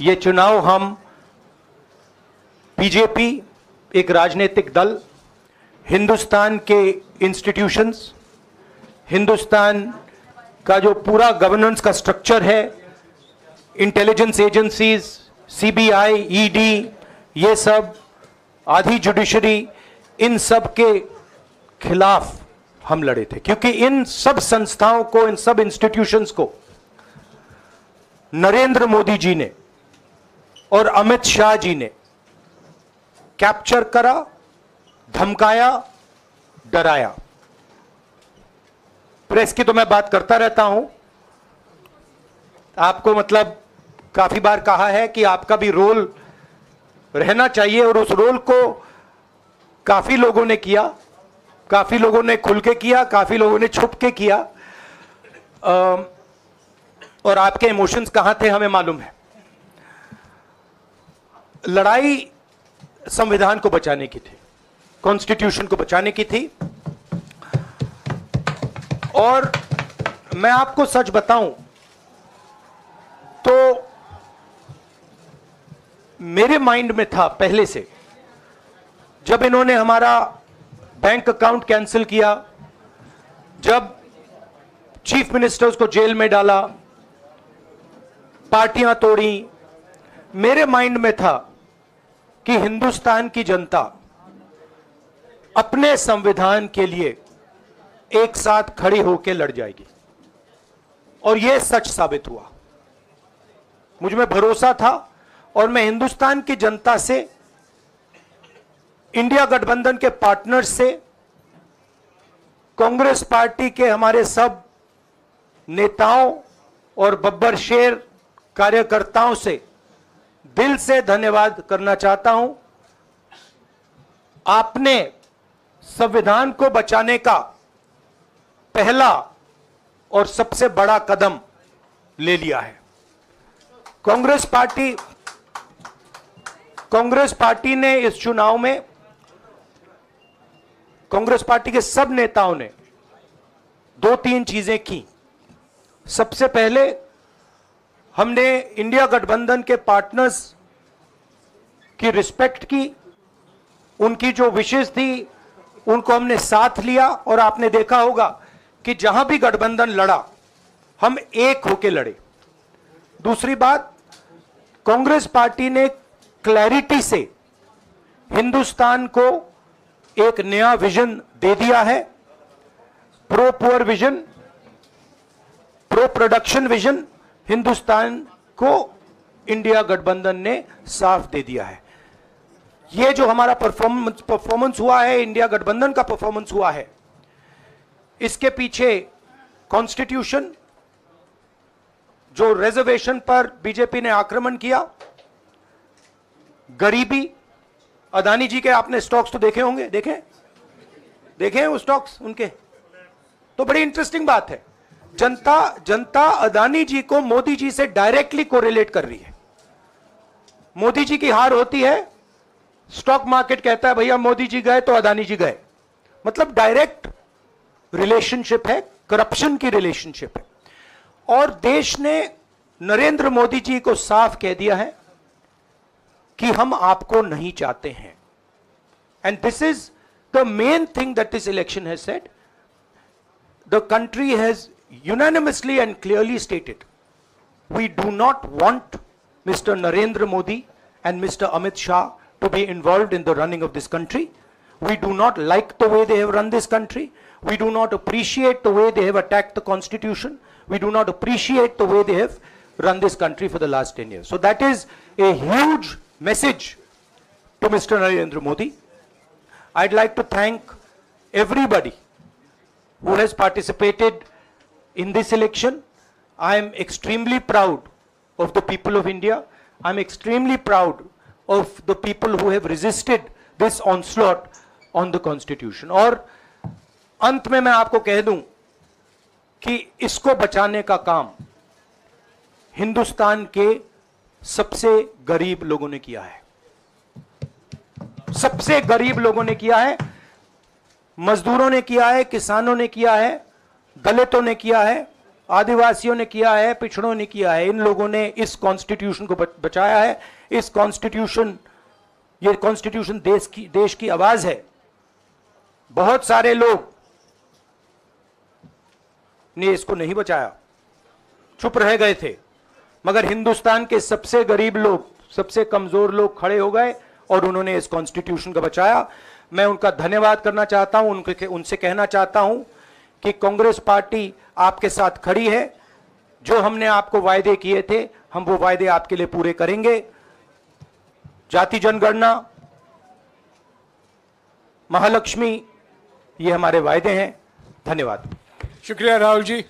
ये चुनाव हम बीजेपी, एक राजनीतिक दल, हिंदुस्तान के इंस्टीट्यूशंस हिंदुस्तान का जो पूरा गवर्नेंस का स्ट्रक्चर है इंटेलिजेंस एजेंसीज सीबीआई ईडी ये सब, आधी जुडिशरी इन सब के खिलाफ हम लड़े थे। क्योंकि इन सब संस्थाओं को, इन सब इंस्टीट्यूशंस को नरेंद्र मोदी जी ने और अमित शाह जी ने कैप्चर करा, धमकाया, डराया। प्रेस की तो मैं बात करता रहता हूँ। आपको मतलब काफ़ी बार कहा है कि आपका भी रोल रहना चाहिए और उस रोल को काफ़ी लोगों ने किया, काफ़ी लोगों ने खुल के किया, काफ़ी लोगों ने छुप के किया। और आपके इमोशंस कहाँ थे हमें मालूम है। लड़ाई संविधान को बचाने की थी कॉन्स्टिट्यूशन को बचाने की थी। और मैं आपको सच बताऊँ तो मेरे माइंड में था पहले से, जब इन्होंने हमारा बैंक अकाउंट कैंसिल किया, जब चीफ मिनिस्टर्स को जेल में डाला, पार्टियाँ तोड़ी, मेरे माइंड में था कि हिंदुस्तान की जनता अपने संविधान के लिए एक साथ खड़ी होकर लड़ जाएगी। और यह सच साबित हुआ। मुझमें भरोसा था और मैं हिंदुस्तान की जनता से, इंडिया गठबंधन के पार्टनर्स से, कांग्रेस पार्टी के हमारे सब नेताओं और बब्बर शेर कार्यकर्ताओं से दिल से धन्यवाद करना चाहता हूँ। आपने संविधान को बचाने का पहला और सबसे बड़ा कदम ले लिया है। कांग्रेस पार्टी कांग्रेस पार्टी ने इस चुनाव में, कांग्रेस पार्टी के सब नेताओं ने दो तीन चीज़ें की। सबसे पहले हमने इंडिया गठबंधन के पार्टनर्स की रिस्पेक्ट की, उनकी जो विशेष थी, उनको हमने साथ लिया और आपने देखा होगा कि जहाँ भी गठबंधन लड़ा, हम एक होके लड़े। दूसरी बात, कांग्रेस पार्टी ने क्लैरिटी से हिंदुस्तान को एक नया विजन दे दिया है। Pro poor vision pro production vision Hindustan को इंडिया गठबंधन ने साफ़ दे दिया है। ये जो हमारा परफॉर्मेंस परफॉर्मेंस हुआ है, इंडिया गठबंधन का परफॉर्मेंस हुआ है, इसके पीछे कॉन्स्टिट्यूशन, जो रिजर्वेशन पर बीजेपी ने आक्रमण किया, गरीबी, अदानी जी के आपने स्टॉक्स तो देखे होंगे, देखे? देखे हैं वो स्टॉक्स उनके? तो बड़ी इंटरेस्टिंग बात है। जनता जनता अदानी जी को मोदी जी से डायरेक्टली कोरिलेट कर रही है। मोदी जी की हार होती है स्टॉक मार्केट कहता है, भैया मोदी जी गए तो अदानी जी गए। मतलब डायरेक्ट रिलेशनशिप है करप्शन की रिलेशनशिप है। और देश ने नरेंद्र मोदी जी को साफ़ कह दिया है कि हम आपको नहीं चाहते हैं। And this is the main thing that this election has said the country has unanimously and clearly stated we do not want Mr. Narendra Modi and Mr. Amit Shah to be involved in the running of this country. We do not like the way they have run this country. We do not appreciate the way they have attacked the constitution. We do not appreciate the way they have run this country for the last 10 years. So that is a huge message to Mr. Narendra Modi. I'd like to thank everybody who has participated in this election. I am extremely proud of the people of India. I'm extremely proud of the people who have resisted this onslaught on the constitution. और अंत में मैं आपको कह दूँ कि इसको बचाने का काम हिंदुस्तान के सबसे गरीब लोगों ने किया है सबसे गरीब लोगों ने किया है मजदूरों ने किया है किसानों ने किया है दलितों ने किया है, आदिवासियों ने किया है, पिछड़ों ने किया है, इन लोगों ने इस कॉन्स्टिट्यूशन को बचाया है। इस कॉन्स्टिट्यूशन ये कॉन्स्टिट्यूशन देश की देश की आवाज़ है। बहुत सारे लोग ने इसको नहीं बचाया। चुप रह गए थे। मगर हिंदुस्तान के सबसे गरीब लोग, सबसे कमज़ोर लोग खड़े हो गए और उन्होंने इस कॉन्स्टिट्यूशन को बचाया। मैं उनका धन्यवाद करना चाहता हूँ, उनके, उनसे कहना चाहता हूँ कि कांग्रेस पार्टी आपके साथ खड़ी है। जो हमने आपको वायदे किए थे, हम वो वायदे आपके लिए पूरे करेंगे। जाति जनगणना, महालक्ष्मी, ये हमारे वायदे हैं। धन्यवाद। शुक्रिया राहुल जी।